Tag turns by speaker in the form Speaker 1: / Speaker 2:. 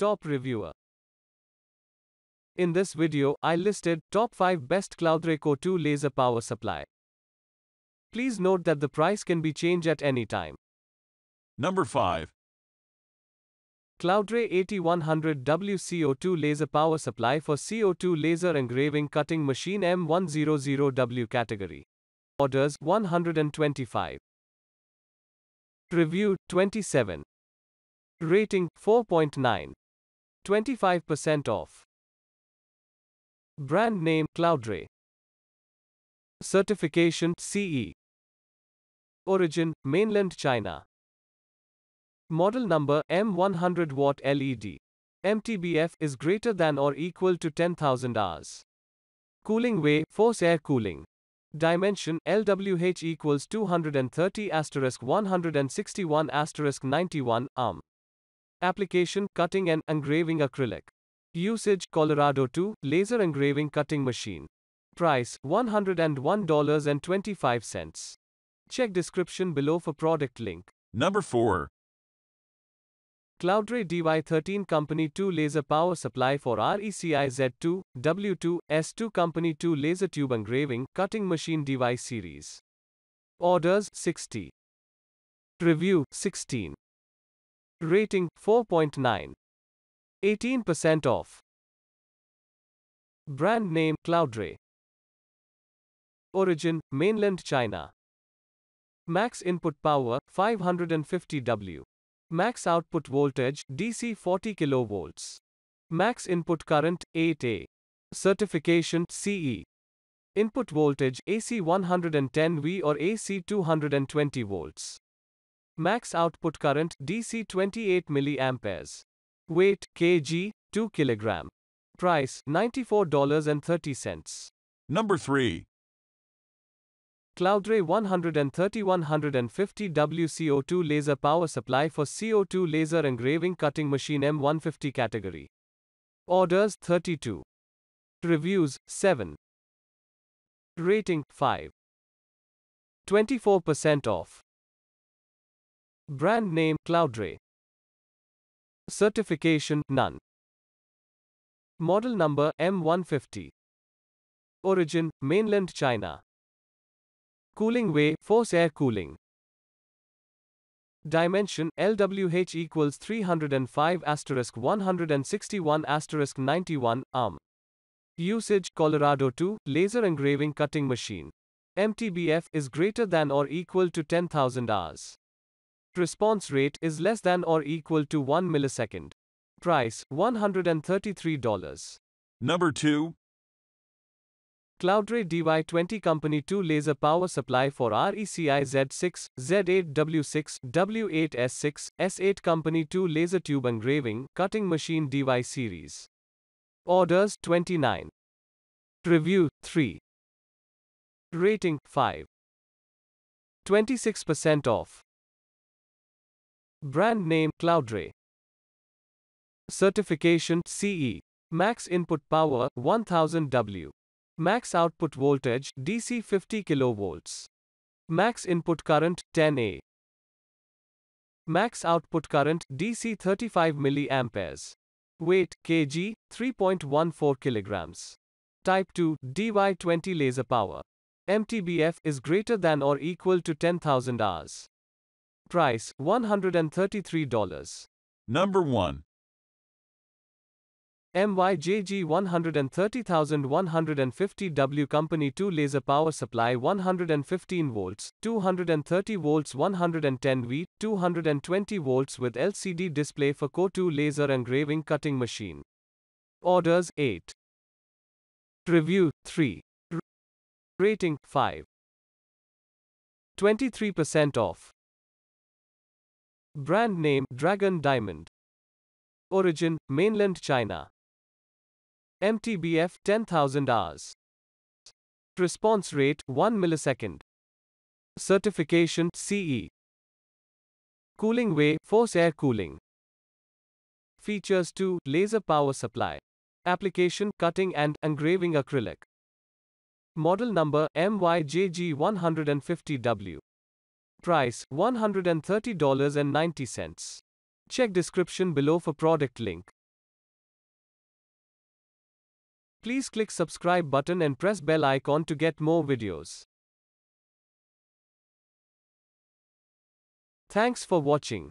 Speaker 1: top reviewer. In this video, I listed top 5 best Cloudray Core 2 laser power supply. Please note that the price can be changed at any time.
Speaker 2: Number 5.
Speaker 1: Cloudray 8100W CO2 laser power supply for CO2 laser engraving cutting machine M100W category. Orders 125. Review 27. Rating 4.9. 25% off. Brand name Cloudray. Certification CE. Origin Mainland China. Model number M100 watt LED. MTBF is greater than or equal to 10,000 hours. Cooling way force air cooling. Dimension LWH equals 230 asterisk 161 asterisk 91 um. Application cutting and engraving acrylic. Usage Colorado 2 laser engraving cutting machine. Price $101.25. Check description below for product link.
Speaker 2: Number 4.
Speaker 1: Cloudray DY13 Company 2 laser power supply for RECI Z2, W2, S2 Company 2 laser tube engraving cutting machine device series. Orders 60. Review 16. Rating 4.9. 18% off. Brand name Cloudray. Origin Mainland China. Max input power 550 W. Max output voltage DC 40 kV. Max input current 8A. Certification CE. Input voltage AC 110 V or AC 220 volts. Max output current DC 28 mA. Weight kg 2 kg. Price $94.30.
Speaker 2: Number 3.
Speaker 1: Cloudray 130-150 WCO2 laser power supply for CO2 laser engraving cutting machine M150 category. Orders 32. Reviews 7. Rating 5. 24% off. Brand name Cloudray. Certification None. Model number M150. Origin Mainland China. Cooling way force air cooling. Dimension LWH equals 305 asterisk 161 asterisk 91 arm. Usage Colorado 2 laser engraving cutting machine. MTBF is greater than or equal to 10,000 hours. Response rate is less than or equal to 1 millisecond. Price $133.
Speaker 2: Number 2.
Speaker 1: Cloudray DY20 Company 2 laser power supply for RECI Z6, Z8W6, W8S6, S8 Company 2 laser tube engraving, cutting machine DY series. Orders 29. Review 3. Rating 5. 26% off. Brand name Cloudray. Certification CE. Max input power 1000 W. Max output voltage DC 50 kV. Max input current 10 A. Max output current DC 35 mA. Weight kg 3.14 kg. Type 2 DY20 laser power. MTBF is greater than or equal to 10,000 hours. Price $133.
Speaker 2: Number 1.
Speaker 1: MYJG 130150W Company 2 laser power supply 115 volts, 230 volts 110 V, 220 volts with LCD display for Core 2 laser engraving cutting machine. Orders 8. Review 3. R- Rating 5. 23% off. Brand name Dragon Diamond. Origin Mainland China. MTBF 10,000 hours. Response rate 1 millisecond. Certification CE. Cooling way force air cooling. Features 2 laser power supply. Application cutting and engraving acrylic. Model number MYJG 150W. Price $130.90. Check description below for product link. Please click subscribe button and press bell icon to get more videos. Thanks for watching.